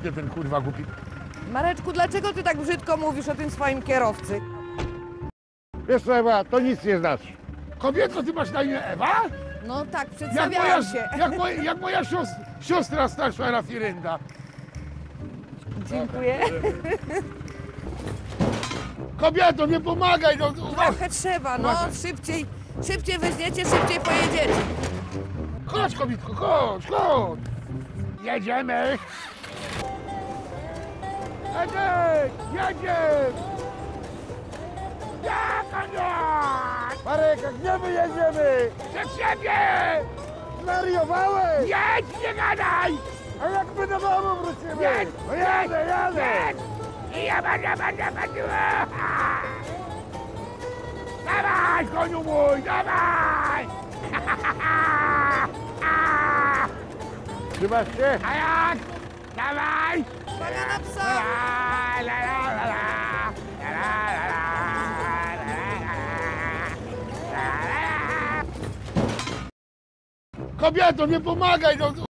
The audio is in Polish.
Gdzie ten kurwa głupi? Mareczku, dlaczego ty tak brzydko mówisz o tym swoim kierowcy? Wiesz co, Ewa, to nic nie znaczy. Kobieto, ty masz na imię Ewa? No tak, Jak przedstawiałam moja, się. jak moja, jak moja siostra, siostra starsza Rafirynda. Dziękuję. Kobieto, nie pomagaj, no uważ. Trochę trzeba, no Uważaj. szybciej, szybciej weźmiecie, szybciej pojedziecie. Chodź, kobietko, chodź, chodź. Jedziemy. Edek, jedziemy. Ja, koniec! Marek, gdzie my jedziemy? Przed siebie! Zwariowałeś? Jedź, nie gadaj! A jak my do domu wrócimy? Jedź, No jadę, jadę. jedź! I ja będę, będę, będę! Dawaj, koniu mój, dawaj! Trzymasz się? A jak? Dawaj! Uwaga na psa! La, la, la, la, la. Kobieto, nie pomagaj! No.